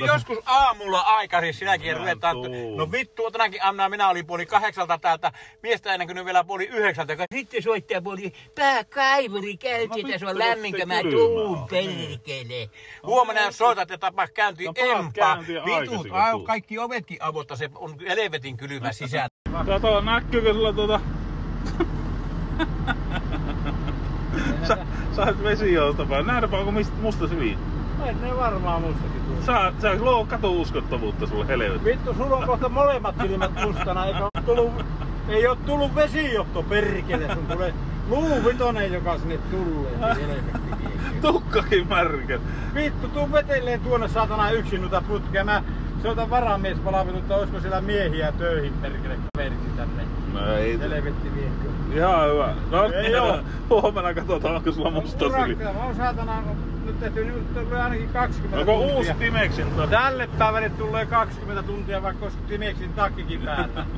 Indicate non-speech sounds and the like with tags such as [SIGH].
Joskus aamulla aikaisin sinäkin Mä ruvetaan. No vittu, tänäkin aamuna minä olin puoli kahdeksalta täältä. Miestä ei näkynyt vielä puoli yhdeksältä. Sitten soittaja puoli pääkaivuri käynti, No että se on vittu, lämmin, jos mä tuun perkele. Huomenna jos soitat, että tapas käynti No empaa. käyntiin Vitut, kaikki ovetkin avotta, se on helvetin kylmä [LAUGHS] sisään. Kato, näkyykö sulla tuota... [LAUGHS] Sä, sä oot vesijoustopää. Nähdäpä, onko musta syviin. En ne varmaan mustakin tuo. Sä, sä luo kato uskottavuutta sulle helvetti. Vittu, sulla on kohta molemmat silmät mustana, eikä oo tullut, ei oo tullut vesijohto perkele, sun tulee luu vitonen, joka sinne tulee. niin. Tukkakin märkä. Vittu, tuu vetelleen tuonne saatana yksin noita putkeja. Mä soitan varamies palvelutta, olisiko siellä miehiä töihin perkele kaverisi tänne. Ei. Helvetti vieköön. Ihan hyvä. No Ei oo. [LAUGHS] huomenna katsotaan, onko sulla musta syli. Urakka, mä oon saatana nyt tehty nyt tulee ainakin 20 Onko tuntia. uusi Dimexin tuo? Tälle päivälle tulee 20 tuntia, vaikka olisi Timeksin takkikin päällä. [LAUGHS]